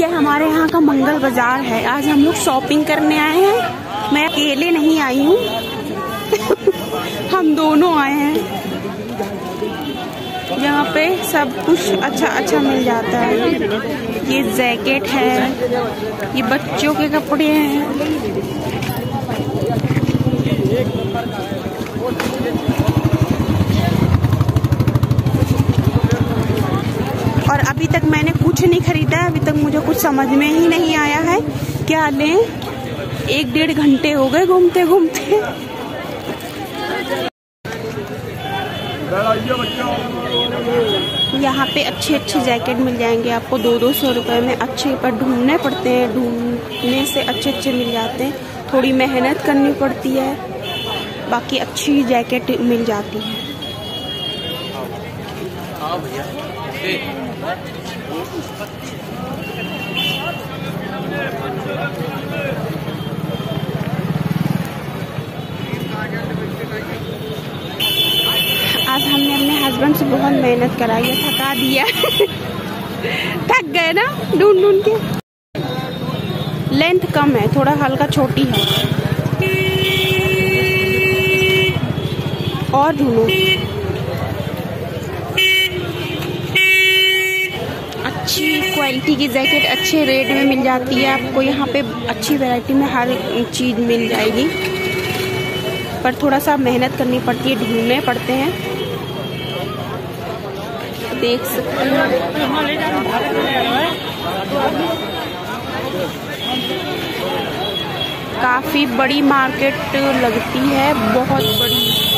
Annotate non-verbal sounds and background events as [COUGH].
ये हमारे यहाँ का मंगल बाज़ार है। आज हम लोग शॉपिंग करने आए हैं। मैं अकेले नहीं आई हूँ। [LAUGHS] हम दोनों आए हैं। यहाँ पे सब कुछ अच्छा अच्छा मिल जाता है। ये जैकेट है। ये बच्चों के कपड़े हैं। और अभी तक मैंने कुछ नहीं खरीदा है, अभी तक मुझे कुछ समझ में ही नहीं आया है। क्या लें? एक डेढ़ घंटे हो गए घूमते घूमते। यहाँ पे अच्छे अच्छे जैकेट मिल जाएँगे आपको दो दो सौ रुपये में अच्छे, पर ढूँढने पड़ते हैं, ढूँढने से अच्छे अच्छे मिल जाते हैं। थोड़ी मेहनत करनी पड़ती है, बाकी अच्छी जैकेट मिल जाती है। आज हमने अपने हस्बैंड से बहुत मेहनत कराई है थका दिया। थक गए ना ढूंढ ढूंढ के? लेंथ कम है, थोड़ा हल्का छोटी है। और ढूंढो। अच्छी क्वालिटी की जैकेट अच्छे रेट में मिल जाती है। आपको यहाँ पे अच्छी वैरायटी में हर चीज़ मिल जाएगी। पर थोड़ा सा मेहनत करनी पड़ती है, ढूँढने पड़ते हैं। देख सकते हैं। काफ़ी बड़ी मार्केट लगती है, बहुत बड़ी।